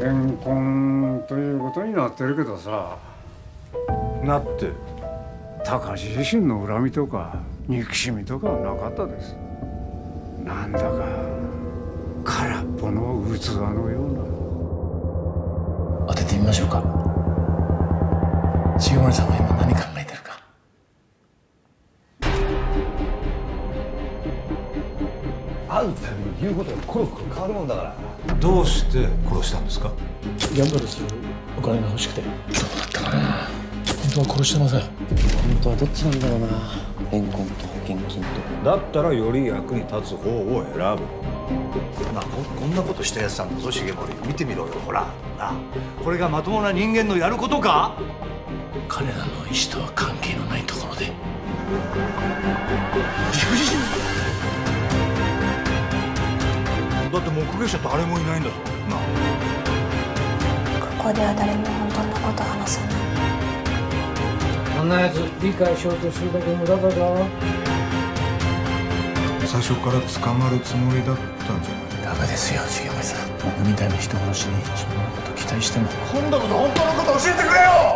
怨恨ということになってるけどさ。なってる。高橋自身の恨みとか憎しみとかはなかったです。なんだか空っぽの器のような。当ててみましょうか。重森さんが今何考えてる？会うたびに言うことがコロコロ変わるもんだから。どうして殺したんですか？ギャンブルするお金が欲しくて。どうだったかな本当は殺してません。本当はどっちなんだろうな。怨恨と保険金と。だったらより役に立つ方を選ぶ。なここんなことしたやつなんだぞ重森見てみろよほら。なこれがまともな人間のやることか？彼らの意思とは関係のないところで。理不尽目撃者誰もいないんだぞ。なここでは誰も本当のこと話さない。あんなやつ理解しようとするだけ無駄だぞ。最初から捕まるつもりだったんじゃない？ダメですよ重森さん。僕みたいな人殺しにそんなこと期待しても。今度こそ本当のこと教えてくれよ